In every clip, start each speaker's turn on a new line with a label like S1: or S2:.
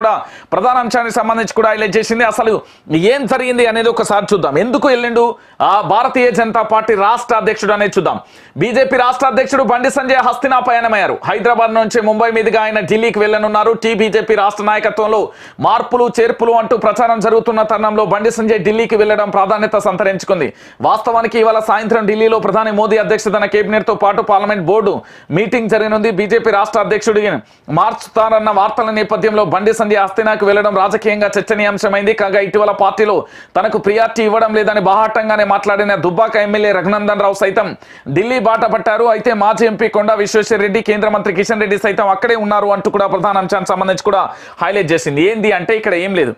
S1: కూడా ప్రధాన అంశానికి సంబంధించి కూడా హైలైట్ చేసింది. అసలు ఏం జరిగింది అనేది ఒకసారి చూద్దాం. ఎందుకు వెళ్ళిండు? ఆ భారతీయ జనతా పార్టీ రాష్ట్ర అధ్యక్షుడు అనేది చూద్దాం. బీజేపీ రాష్ట్ర అధ్యక్షుడు బండి సంజయ్ హస్తినా పయనమయ్యారు. హైదరాబాద్ నుంచి ముంబై మీదుగా ఆయన ఢిల్లీకి వెళ్ళనున్నారు టీ బీజేపీ రాష్ట్ర నాయకత్వంలో మార్పులు చేర్పులు అంటూ ప్రచారం జరుగుతున్న తరుణంలో బండి సంజయ్ ఢిల్లీకి వెళ్ళడం ప్రాధాన్యత సంతరించుకుంది. వాస్తవానికి ఇవాళ సాయంత్రం ఢిల్లీలో ప్రధాని మోదీ అధ్యక్షతన కేబినెట్తో పాటు పార్లమెంట్ బోర్డు మీటింగ్ జరిగినుంది. బీజేపీ రాష్ట్ర అధ్యక్షుడిని మార్చుతారన్న వార్తల నేపథ్యంలో బండి సంజయ్ హస్తినాకు వెళ్ళడం రాజకీయంగా చర్చనీయాంశమైంది. కాగా ఇటీవల పార్టీలో తనకు ప్రియార్టీ ఇవ్వడం లేదని బాహాటంగానే మాట్లాడిన దుబ్బాక ఎమ్మెల్యే రఘునందన్ రావు సైతం ఢిల్లీ బాట పట్టారు. అయితే మాజీ ఎంపీ కొండా విశ్వేశ్వర రెడ్డి కేంద్ర మంత్రి కిషన్ రెడ్డి సైతం అక్కడే ఉన్నారు అంటూ కూడా ప్రధాన అంశానికి సంబంధించి కూడా హైలైట్ చేసింది. ఏంది అంటే ఇక్కడ ఏం లేదు.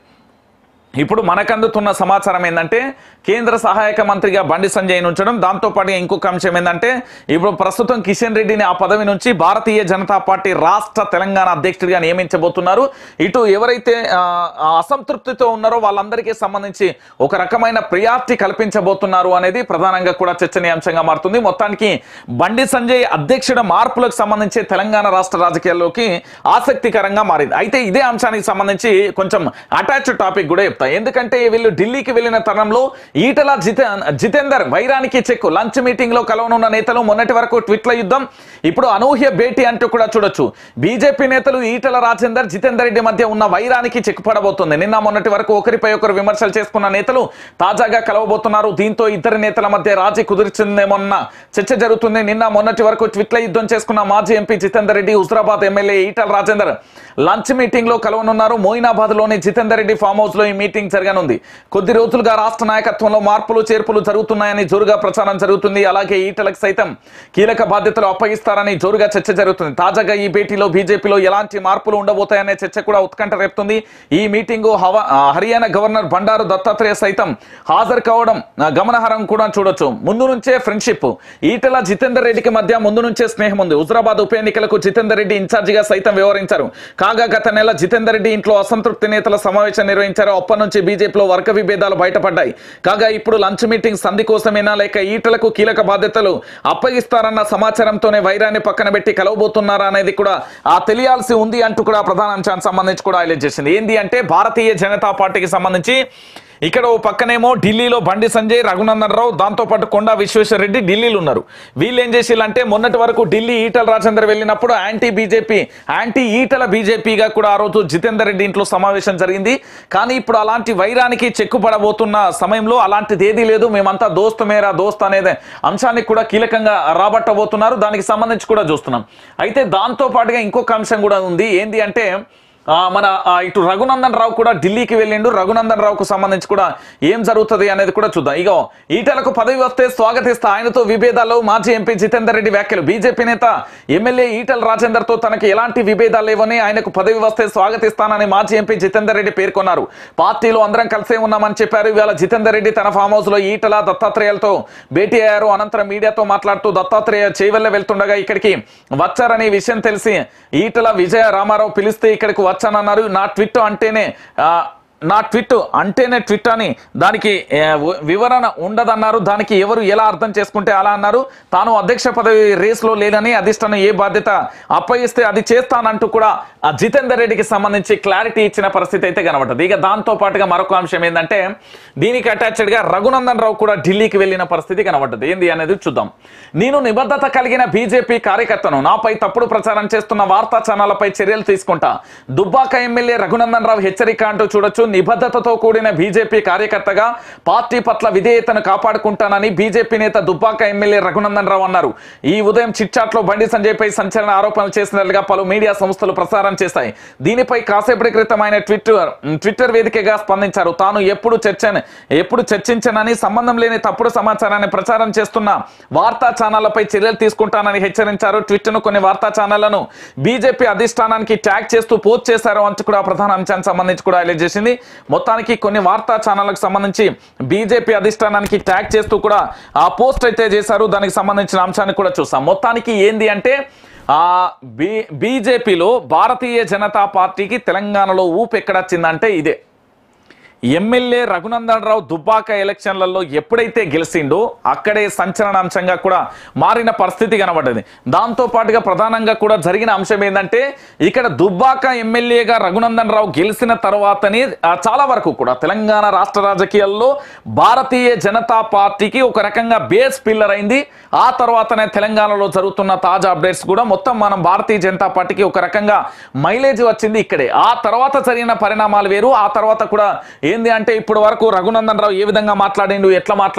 S1: ఇప్పుడు మనకందుతున్న సమాచారం ఏంటంటే కేంద్ర సహాయక మంత్రిగా బండి సంజయ్ ఉంచడం దాంతోపాటు ఇంకొక అంశం ఏంటంటే ఇప్పుడు ప్రస్తుతం కిషన్ రెడ్డిని ఆ పదవి నుంచి భారతీయ జనతా పార్టీ రాష్ట్ర తెలంగాణ అధ్యక్షుడిగా నియమించబోతున్నారు. ఇటు ఎవరైతే అసంతృప్తితో ఉన్నారో వాళ్ళందరికీ సంబంధించి ఒక రకమైన ప్రియారిటీ కల్పించబోతున్నారు అనేది ప్రధానంగా కూడా చర్చనీయాంశంగా మారుతుంది. మొత్తానికి బండి సంజయ్ అధ్యక్షుడ మార్పులకు సంబంధించి తెలంగాణ రాష్ట్ర రాజకీయాల్లోకి ఆసక్తికరంగా మారింది. అయితే ఇదే అంశానికి సంబంధించి కొంచెం అటాచ్డ్ టాపిక్ కూడా చెప్తా ఎందుకంటే వీళ్ళు ఢిల్లీకి వెళ్ళిన తరంలో ఈటల జితే జితేందర్ వైరానికి చెక్కు. లంచ్ మీటింగ్లో కలవనున్న నేతలు మొన్నటి వరకు ట్విట్ల యుద్ధం. ఇప్పుడు అనూహ్య భేటీ అంటూ కూడా చూడొచ్చు. బీజేపీ నేతలు ఈటల రాజేందర్ జితేందర్ రెడ్డి మధ్య ఉన్న వైరానికి చెక్కు పడబోతుంది. నిన్న మొన్నటి వరకు ఒకరిపై ఒకరు విమర్శలు చేసుకున్న నేతలు తాజాగా కలవబోతున్నారు. దీంతో ఇద్దరు నేతల మధ్య రాజీ కుదిర్చిందేమోన్న చర్చ జరుగుతుంది. నిన్న మొన్నటి వరకు ట్విట్ల యుద్ధం చేసుకున్న మాజీ MP Jithender Reddy Huzurabad MLA Etela Rajender lunch మీటింగ్లో కలవనున్నారు. మోయినాబాద్లోని జితేందర్ రెడ్డి ఫామ్ హౌస్లో ఈ మీటింగ్ జరగనుంది. కొద్ది రోజులుగా రాష్ట్ర నాయకత్వంలో మార్పులు చేర్పులు జరుగుతున్నాయని జోరుగా ప్రచారం జరుగుతుంది. అలాగే ఈటలకు సైతం కీలక బాధ్యతలు అప్పగిస్తారని జోరుగా చర్చ జరుగుతుంది. తాజాగా ఈ భేటీలో బీజేపీలో ఎలాంటి మార్పులు ఉండబోతాయనే చర్చ కూడా ఉత్కంఠ రేపుతుంది. ఈ మీటింగ్ హర్యానా గవర్నర్ బండారు దత్తాత్రేయ సైతం హాజరు కావడం ఆ, గమనార్హం కూడా చూడొచ్చు. ముందు నుంచే ఫ్రెండ్షిప్. ఈటల జితేందర్ రెడ్డికి మధ్య ముందు నుంచే స్నేహం ఉంది. హుజరాబాద్ ఉప ఎన్నికలకు జితేందర్ రెడ్డి ఇన్ఛార్జిగా సైతం వ్యవహరించారు. కాగా గత నెల జితేందర్ రెడ్డి ఇంట్లో అసంతృప్తి నేతల సమావేశం నిర్వహించారు. అప్పటి నుంచి బీజేపీలో వర్గ విభేదాలు బయటపడ్డాయి. కాగా ఇప్పుడు లంచ్ మీటింగ్ సంధి కోసమేనా లేక ఈటలకు కీలక బాధ్యతలు అప్పగిస్తారన్న సమాచారంతోనే వైరాన్ని పక్కన పెట్టి కలవబోతున్నారా అనేది కూడా ఆ తెలియాల్సి ఉంది అంటూ కూడా ప్రధాన అంశానికి సంబంధించి కూడా హైలైట్ చేసింది. ఏంది అంటే భారతీయ జనతా పార్టీకి సంబంధించి ఇక్కడ ఓ పక్కనేమో ఢిల్లీలో బండి సంజయ్ రఘునందన్ రావు దాంతోపాటు కొండా విశ్వేశ్వరరెడ్డి ఢిల్లీలో ఉన్నారు వీళ్ళు ఏం చేసిల్లంటే మొన్నటి వరకు ఢిల్లీ ఈటల రాజేందర్ వెళ్ళినప్పుడు యాంటీ బీజేపీ యాంటీ ఈటల బీజేపీగా కూడా ఆ రోజు జితేందర్ రెడ్డి ఇంట్లో సమావేశం జరిగింది. కానీ ఇప్పుడు అలాంటి వైరానికి చెక్కుపడబోతున్న సమయంలో అలాంటిది ఏదీ లేదు. మేమంతా దోస్తు మేరా దోస్త్ అనేది అంశానికి కూడా కీలకంగా రాబట్టబోతున్నారు. దానికి సంబంధించి కూడా చూస్తున్నాం. అయితే దాంతో పాటుగా ఇంకొక అంశం కూడా ఉంది. ఏంటి అంటే మన ఇటు రఘునందన్ రావు కూడా ఢిల్లీకి వెళ్ళిండు. రఘునందన్ రావుకు సంబంధించి కూడా ఏం జరుగుతుంది అనేది కూడా చూద్దాం. ఇగో ఈటలకు పదవి వస్తే స్వాగతిస్తా ఆయనతో విభేదాలు మాజీ ఎంపీ జితేందర్ రెడ్డి వ్యాఖ్యలు. బీజేపీ నేత ఎమ్మెల్యే ఈటల రాజేందర్తో తనకు ఎలాంటి విభేదాలు లేవని ఆయనకు పదవి వస్తే స్వాగతిస్తానని మాజీ ఎంపీ జితేందర్ రెడ్డి పేర్కొన్నారు. పార్టీలో అందరం కలిసే ఉన్నామని చెప్పారు. ఇవాళ జితేందర్ రెడ్డి తన ఫామ్ హౌస్లో ఈటల దత్తాత్రేయలతో భేటీ అయ్యారు. అనంతరం మీడియాతో మాట్లాడుతూ దత్తాత్రేయ చేవెళ్ళ వెళ్తుండగా ఇక్కడికి వచ్చారనే విషయం తెలిసి ఈటల విజయ రామారావు పిలిస్తే ఇక్కడికి వచ్చానన్నారు నా ట్విట్ అంటేనే నా ట్విట్ అంటేనే ట్విట్ అని దానికి వివరణ ఉండదన్నారు. దానికి ఎవరు ఎలా అర్థం చేసుకుంటే అలా అన్నారు. తాను అధ్యక్ష పదవి రేస్లో లేనని అధిష్టానం ఏ బాధ్యత అప్పగిస్తే అది చేస్తానంటూ కూడా జితేందర్ రెడ్డికి సంబంధించి క్లారిటీ ఇచ్చిన పరిస్థితి అయితే కనబడుతుంది ఇక దాంతో పాటుగా మరొక అంశం ఏంటంటే దీనికి అటాచ్డ్గా రఘునందన్ రావు కూడా ఢిల్లీకి వెళ్ళిన పరిస్థితి కనబడుతుంది ఏంది అనేది చూద్దాం. నేను నిబద్ధత కలిగిన బీజేపీ కార్యకర్తను నాపై తప్పుడు ప్రచారం చేస్తున్న వార్తా ఛానళ్ళపై చర్యలు తీసుకుంటా. దుబ్బాక ఎమ్మెల్యే రఘునందన్ రావు హెచ్చరిక అంటూ చూడొచ్చు. నిబద్ధతతో కూడిన బీజేపీ కార్యకర్తగా పార్టీ పట్ల విధేయతను కాపాడుకుంటానని బీజేపీ నేత దుబ్బాక ఎమ్మెల్యే రఘునందన్ రావు అన్నారు. ఈ ఉదయం చిట్చాట్లో బండి సంజయ్ పై సంచలన ఆరోపణలు చేసినట్లుగా పలు మీడియా సంస్థలు ప్రసారం చేశాయి. దీనిపై కాసేపటి క్రితం ఆయన ట్విట్టర్ ట్విట్టర్ వేదికగా స్పందించారు. తాను ఎప్పుడు చర్చ ఎప్పుడు చర్చించనని సంబంధం లేని తప్పుడు సమాచారాన్ని ప్రచారం చేస్తున్న వార్తా ఛానళ్ళపై చర్యలు తీసుకుంటానని హెచ్చరించారు. ట్విట్టర్ను కొన్ని వార్తా ఛానళ్ళను బీజేపీ అధిష్టానానికి ట్యాగ్ చేస్తూ పోస్ట్ చేశారు అంటూ కూడా ప్రధాన అంశానికి సంబంధించి కూడా హైలైట్ చేసింది. మొత్తానికి కొన్ని వార్తా ఛానళ్ళకు సంబంధించి బీజేపీ అధిష్టానానికి ట్యాగ్ చేస్తూ కూడా ఆ పోస్ట్ అయితే చేశారు. దానికి సంబంధించిన అంశాన్ని కూడా చూస్తాం. మొత్తానికి ఏంది అంటే ఆ బీ బీజేపీలో భారతీయ జనతా పార్టీకి తెలంగాణలో ఊపు ఎక్కడొచ్చిందంటే ఇదే. ఎమ్మెల్యే రఘునందన్ రావు దుబ్బాక ఎలక్షన్లలో ఎప్పుడైతే గెలిచిండో అక్కడే సంచలనాంశంగా కూడా మారిన పరిస్థితి కనబడ్డది. దాంతో పాటుగా ప్రధానంగా కూడా జరిగిన అంశం ఏంటంటే ఇక్కడ దుబ్బాక ఎమ్మెల్యేగా రఘునందన్ రావు గెలిచిన తర్వాతనే చాలా వరకు కూడా తెలంగాణ రాష్ట్ర రాజకీయాల్లో భారతీయ జనతా పార్టీకి ఒక రకంగా బేస్ పిల్లర్ అయింది. ఆ తర్వాతనే తెలంగాణలో జరుగుతున్న తాజా అప్డేట్స్ కూడా మొత్తం మనం భారతీయ జనతా పార్టీకి ఒక రకంగా మైలేజ్ వచ్చింది ఇక్కడే. ఆ తర్వాత జరిగిన పరిణామాలు వేరు ఆ తర్వాత కూడా ఏంది అంటే ఇప్పటి వరకు రఘునందన్ రావు ఏ విధంగా మాట్లాడిండు ఎట్లా మాట్లాడు